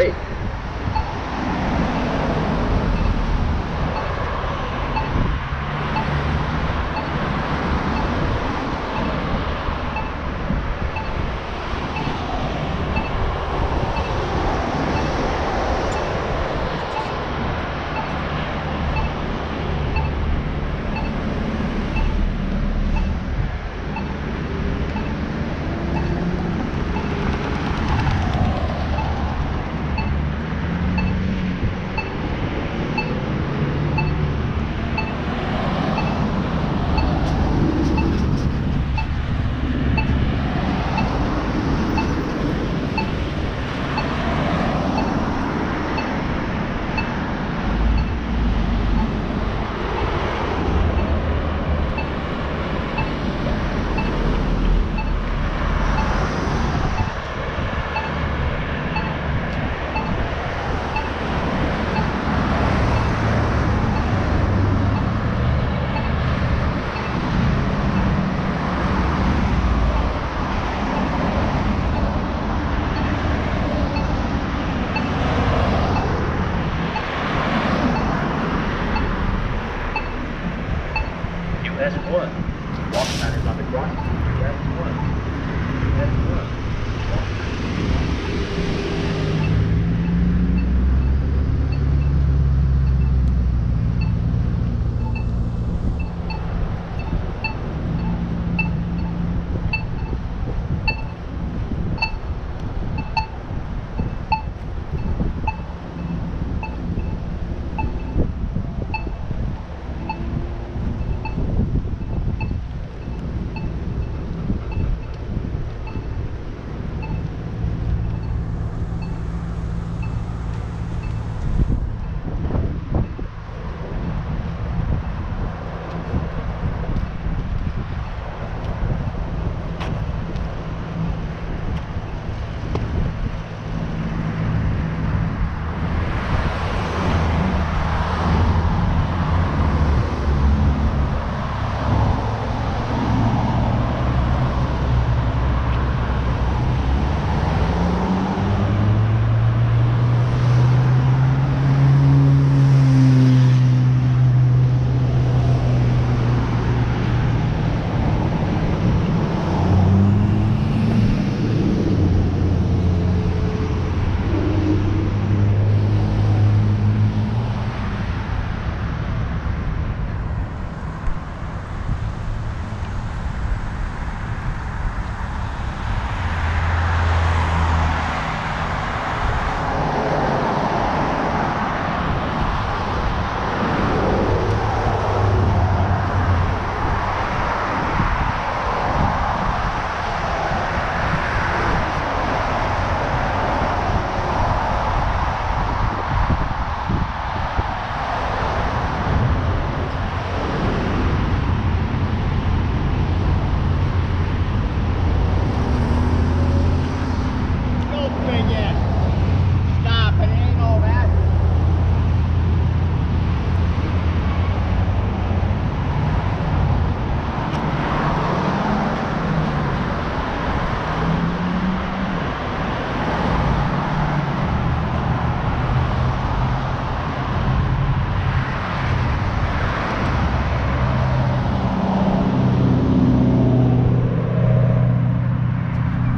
wait.